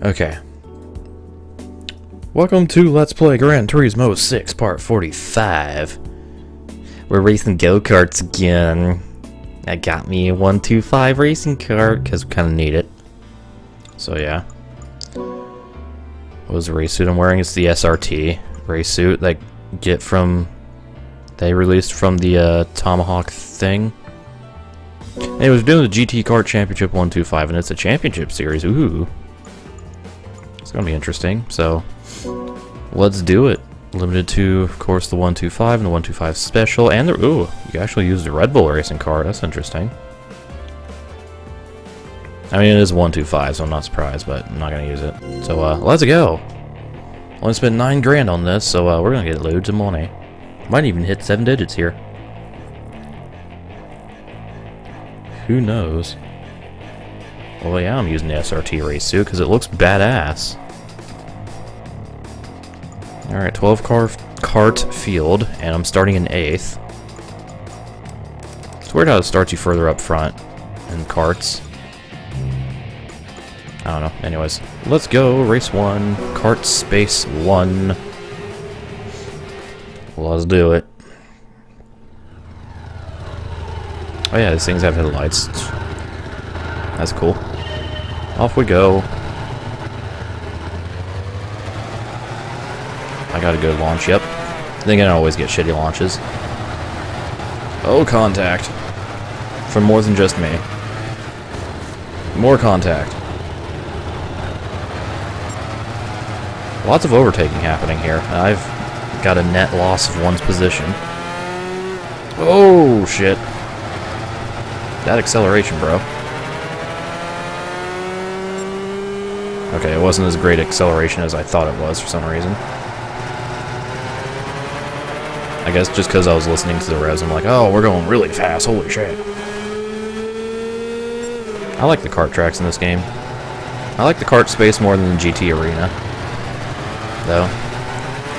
Okay. Welcome to Let's Play Gran Turismo 6, Part 45. We're racing go-karts again. I got me a 125 racing cart, because we kind of need it. So yeah. What was the race suit I'm wearing? It's the SRT race suit that get from... They released from the uh, Tomahawk thing. It was doing the GT Kart Championship 125, and it's a championship series. Ooh. It's gonna be interesting, so let's do it. Limited to, of course, the 125 and the 125 Special, and the, ooh, you actually used the Red Bull racing car, that's interesting. I mean, it is 125, so I'm not surprised, but I'm not gonna use it. So, uh, let's go! Only spent 9 grand on this, so uh, we're gonna get loads of money. Might even hit 7 digits here. Who knows? Well, yeah, I'm using the SRT race suit because it looks badass. Alright, 12 car cart field, and I'm starting in 8th. It's weird how it starts you further up front in carts. I don't know. Anyways, let's go. Race 1, cart space 1. Let's do it. Oh yeah, these things have headlights. That's cool. Off we go. I got a good launch, yep. I think I always get shitty launches. Oh, contact. From more than just me. More contact. Lots of overtaking happening here. I've got a net loss of one's position. Oh, shit. That acceleration, bro. Okay, it wasn't as great acceleration as I thought it was for some reason. I guess just because I was listening to the revs, I'm like, oh, we're going really fast, holy shit. I like the kart tracks in this game. I like the kart space more than the GT Arena, though.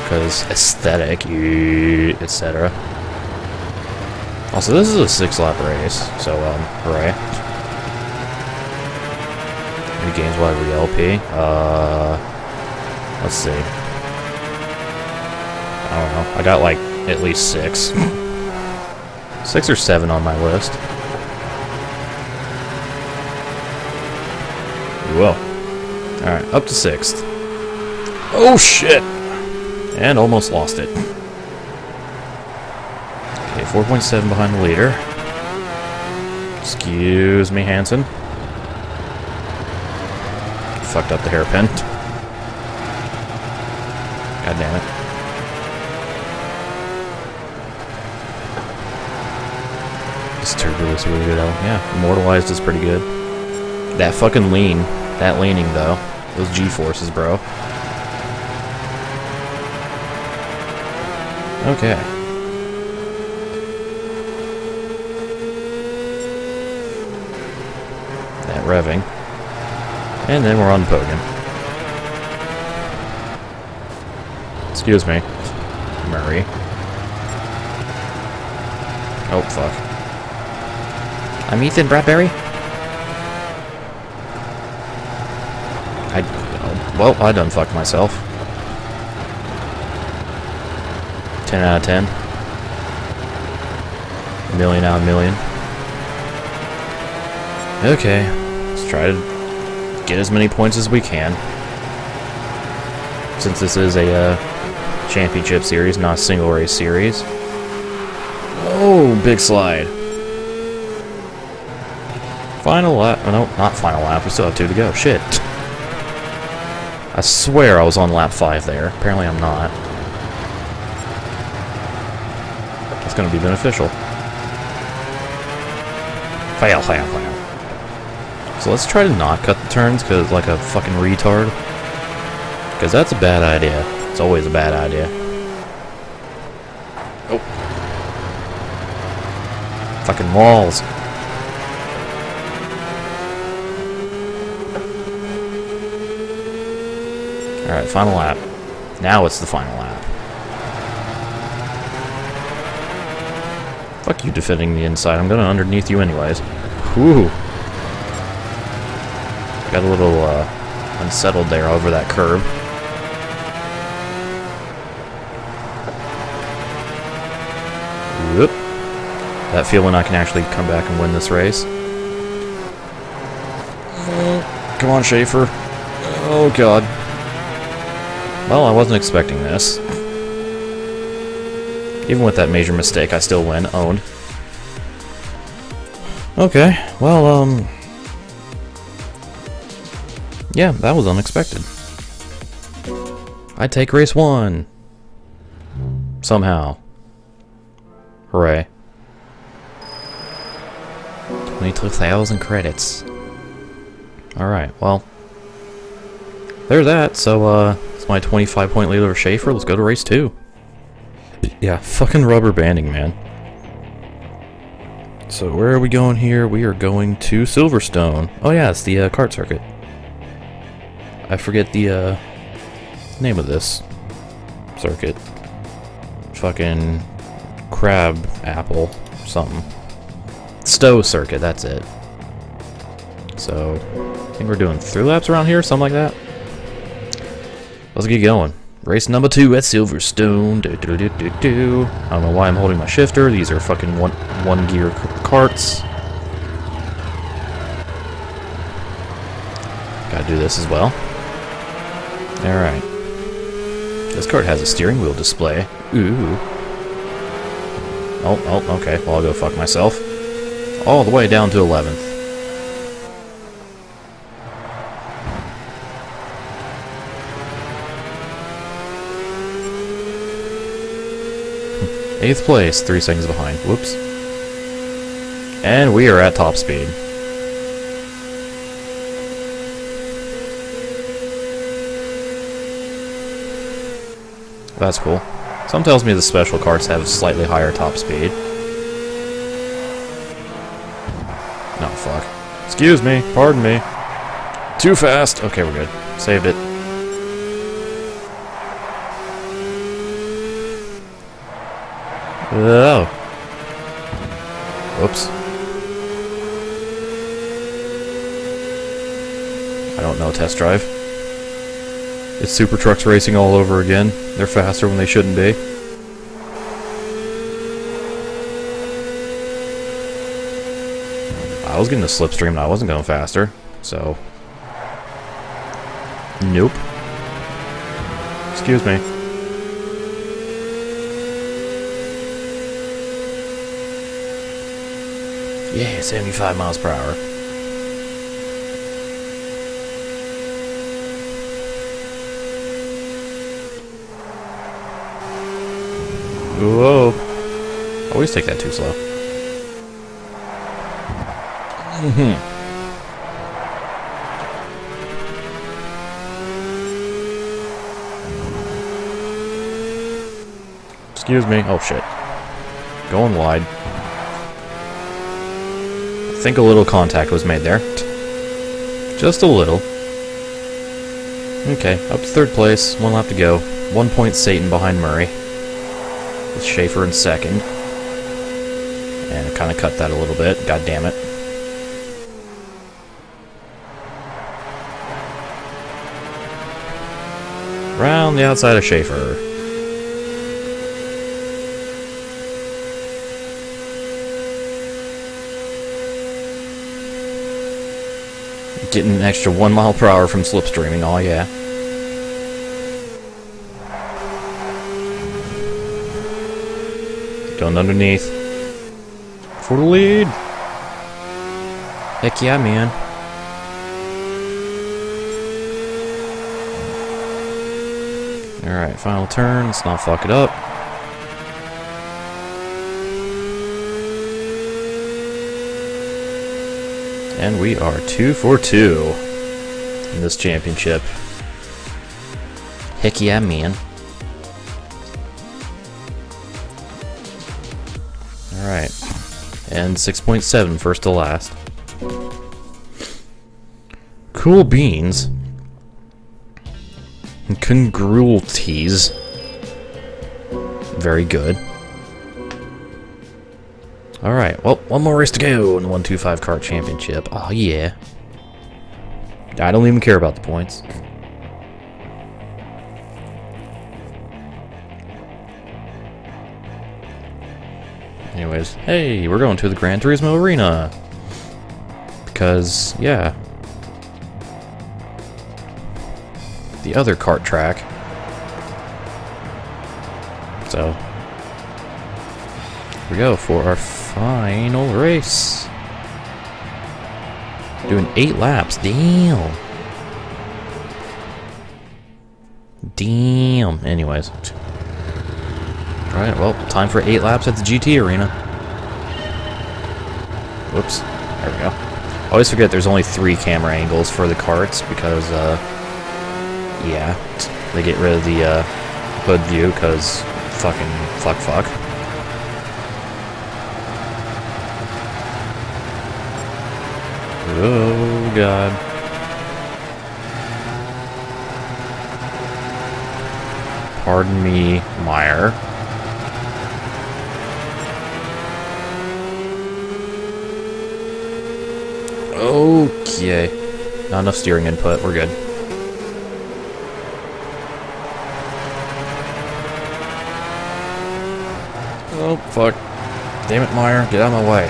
Because aesthetic, etc. Also, this is a six-lap race, so, um, hooray. Games will have LP. Uh, let's see. I don't know. I got, like, at least six. six or seven on my list. You will. Alright, up to sixth. Oh, shit! And almost lost it. Okay, 4.7 behind the leader. Excuse me, Hanson. Fucked up the hairpin. God damn it. This turbo is really good, though. Yeah, Immortalized is pretty good. That fucking lean. That leaning, though. Those G-forces, bro. Okay. That revving. And then we're on podium. Excuse me. Murray. Oh, fuck. I'm Ethan Bradbury. I... Well, I done fucked myself. 10 out of 10. A million out of million. Okay, let's try to get as many points as we can. Since this is a uh, championship series, not a single race series. Oh, big slide. Final lap. Oh, no, not final lap. We still have two to go. Shit. I swear I was on lap 5 there. Apparently I'm not. That's going to be beneficial. Fail, fail, fail. So let's try to not cut the turns, cause like a fucking retard. Because that's a bad idea. It's always a bad idea. Oh. Fucking walls. Alright, final lap. Now it's the final lap. Fuck you defending the inside. I'm gonna underneath you anyways. Whew. Got a little uh, unsettled there over that curb. Whoop. That feeling I can actually come back and win this race. Come on, Schaefer. Oh, God. Well, I wasn't expecting this. Even with that major mistake, I still win. Owned. Okay, well, um... Yeah, that was unexpected. I take race one. Somehow. Hooray. 22,000 credits. Alright, well. There's that, so, uh, it's my 25 point lead over Schaefer. Let's go to race two. Yeah, fucking rubber banding, man. So where are we going here? We are going to Silverstone. Oh yeah, it's the uh, kart circuit. I forget the uh, name of this circuit. Fucking crab apple something. Stowe circuit, that's it. So, I think we're doing three laps around here, something like that. Let's get going. Race number two at Silverstone. Do, do, do, do, do. I don't know why I'm holding my shifter. These are fucking one one gear carts. Gotta do this as well. Alright. This cart has a steering wheel display. Ooh. Oh, oh, okay. Well, I'll go fuck myself. All the way down to 11th. Eighth place, three seconds behind. Whoops. And we are at top speed. That's cool. Some tells me the special carts have slightly higher top speed. No, fuck. Excuse me, pardon me. Too fast. Okay, we're good. Saved it. Oh. Whoops. I don't know, test drive. It's Super Trucks racing all over again. They're faster when they shouldn't be. I was getting a slipstream and I wasn't going faster, so... Nope. Excuse me. Yeah, 75 miles per hour. Whoa. Always take that too slow. Mm hmm Excuse me. Oh, shit. Going wide. I think a little contact was made there. Just a little. Okay, up to third place. One lap to go. One point Satan behind Murray with Schaefer in second. And I kind of cut that a little bit. God damn it. Round the outside of Schaefer. Getting an extra one mile per hour from slipstreaming, oh yeah. Going underneath. For the lead. Heck yeah, man. Alright, final turn. Let's not fuck it up. And we are two for two in this championship. Heck yeah, man. Alright. And 6.7, first to last. Cool beans. Congruities. Very good. Alright, well, one more race to go in the 125 Kart Championship. Oh, yeah. I don't even care about the points. Anyways, hey, we're going to the Gran Turismo Arena. Because, yeah. The other kart track. So, we go for our final race. Doing eight laps. Damn. Damn. Anyways. Alright, well, time for eight laps at the GT arena. Whoops. There we go. Always forget there's only three camera angles for the carts because, uh, yeah, they get rid of the, uh, hood view because fucking fuck fuck. Oh, God. Pardon me, Meyer. Okay. Not enough steering input. We're good. Oh, fuck. Damn it, Meyer. Get out of my way.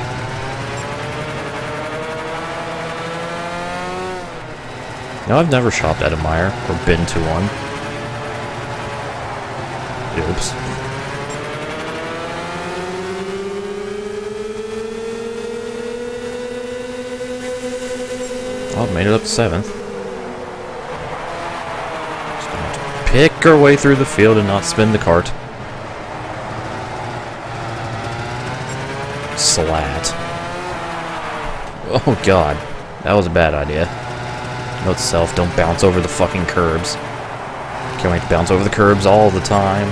No, I've never shopped at a Meyer or been to one. Oops. Oh, made it up to seventh. Just gonna to pick our way through the field and not spin the cart. Slat. Oh god. That was a bad idea. Note self, don't bounce over the fucking curbs. Can't wait to bounce over the curbs all the time.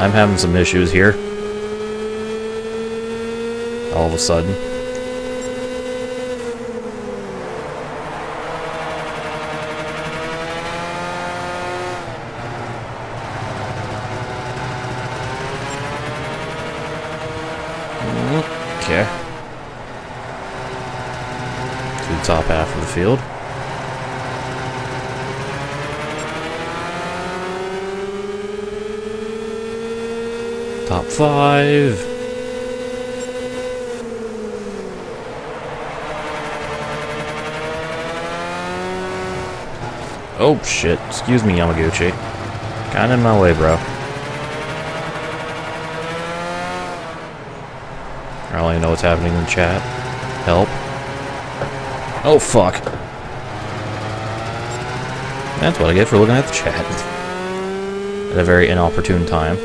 I'm having some issues here. All of a sudden. Okay. To the top half of the field. Top five. Oh shit. Excuse me, Yamaguchi. Kinda in my way, bro. I don't even know what's happening in chat. Help. Oh, fuck. That's what I get for looking at the chat. At a very inopportune time.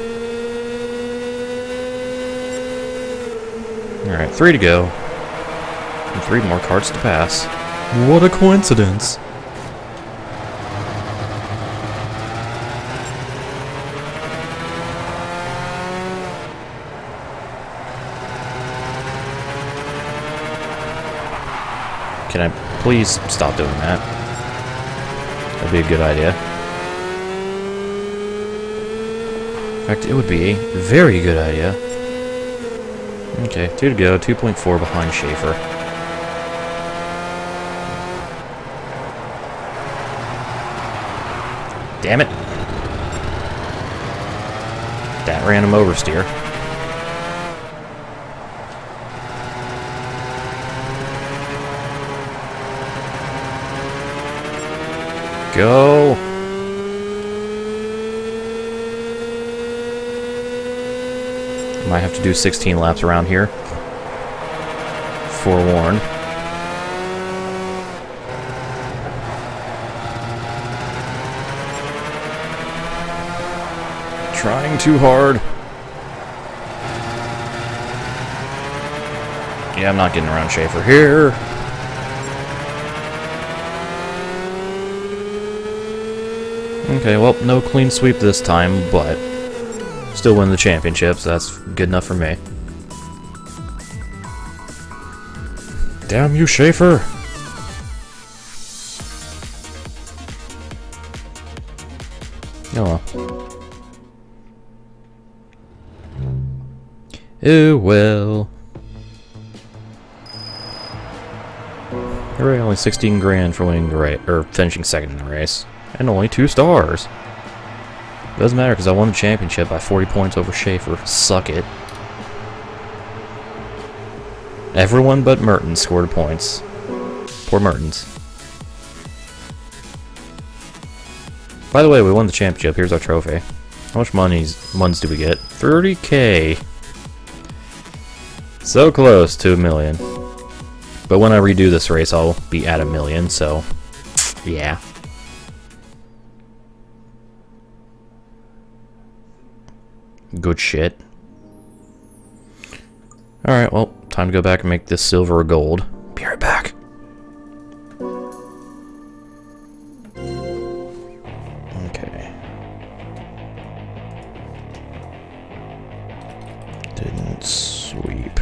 Alright, three to go. And three more cards to pass. What a coincidence. Can I please stop doing that? That'd be a good idea. In fact, it would be a very good idea. Okay, two to go, 2.4 behind Schaefer. Damn it. That random oversteer. Go! Might have to do 16 laps around here. Forewarned. Trying too hard. Yeah, I'm not getting around Schaefer here. Okay, well, no clean sweep this time, but still win the championship, so that's good enough for me. Damn you, Schaefer! Oh well. Oh well. Hooray, only 16 grand for winning the race, or finishing second in the race. And only two stars. Doesn't matter because I won the championship by 40 points over Schaefer. Suck it. Everyone but Mertens scored points. Poor Mertens. By the way, we won the championship. Here's our trophy. How much money's months do we get? 30k. So close to a million. But when I redo this race, I'll be at a million, so yeah. Good shit. Alright, well, time to go back and make this silver or gold. Be right back. Okay. Didn't sweep.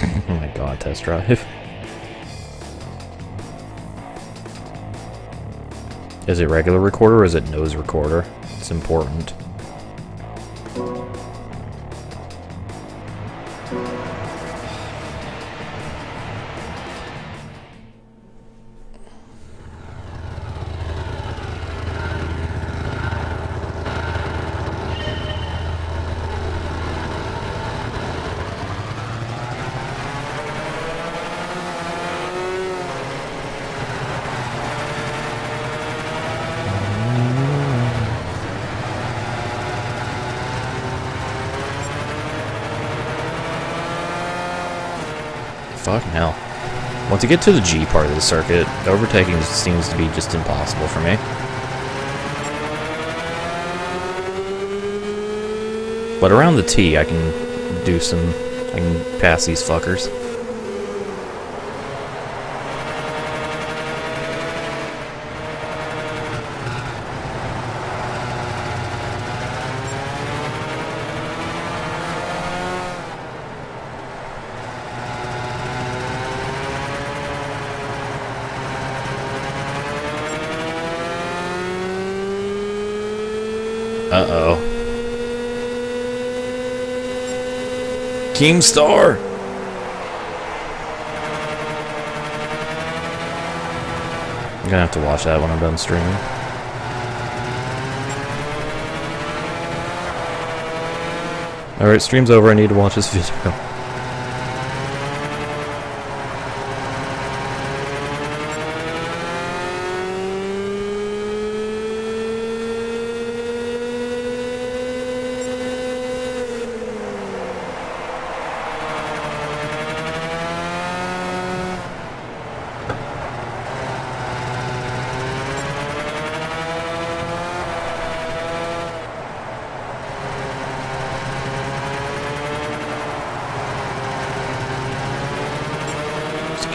oh my god, test drive. Is it regular recorder or is it nose recorder? Important. Fuck hell. Once you get to the G part of the circuit, overtaking seems to be just impossible for me. But around the T, I can do some... I can pass these fuckers. Keemstar! I'm gonna have to watch that when I'm done streaming. Alright, stream's over, I need to watch this video.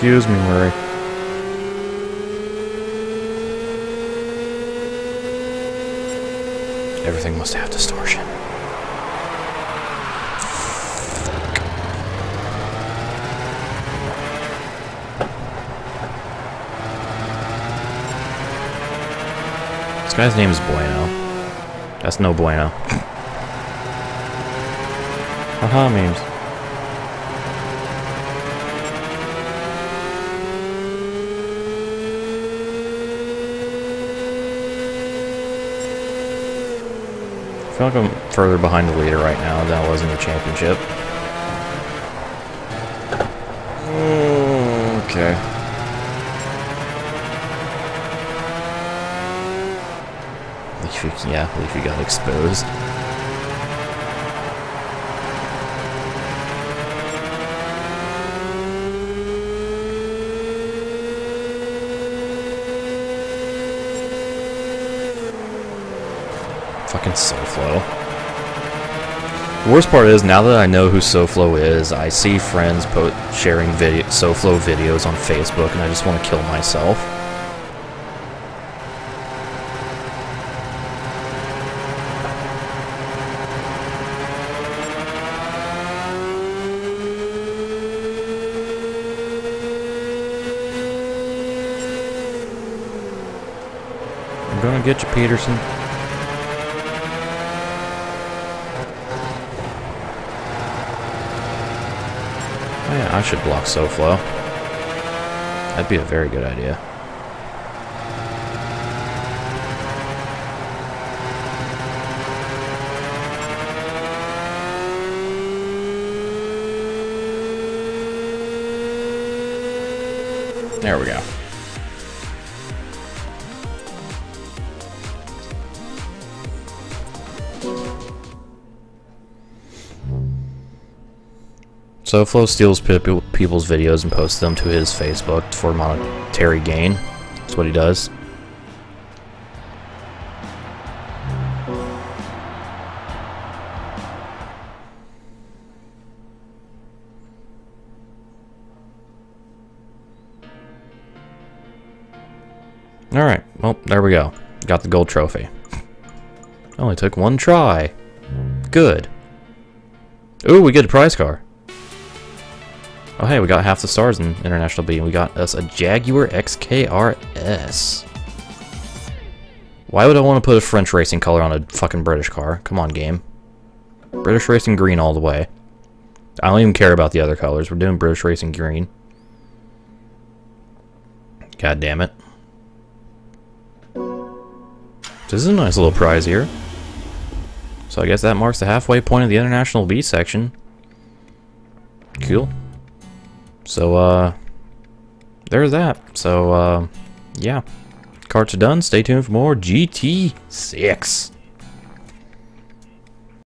Excuse me, Murray. Everything must have distortion. This guy's name is Bueno. That's no bueno. Haha memes. I feel like I'm further behind the leader right now than I was in the championship. Okay. Leafy, yeah, Leafy got exposed. SoFlo. The worst part is, now that I know who SoFlo is, I see friends po sharing video SoFlo videos on Facebook, and I just want to kill myself. I'm gonna get you, Peterson. I should block SoFlo. That'd be a very good idea. There we go. SoFlo steals people, people's videos and posts them to his Facebook for monetary gain. That's what he does. Alright, well, there we go. Got the gold trophy. Only took one try. Good. Ooh, we get a prize car. Oh hey, we got half the stars in International B, and we got us a Jaguar XKRS. Why would I want to put a French racing color on a fucking British car? Come on, game. British racing green all the way. I don't even care about the other colors. We're doing British racing green. God damn it. This is a nice little prize here. So I guess that marks the halfway point of the International B section. Cool. So, uh, there's that. So, uh, yeah. Carts are done. Stay tuned for more GT6.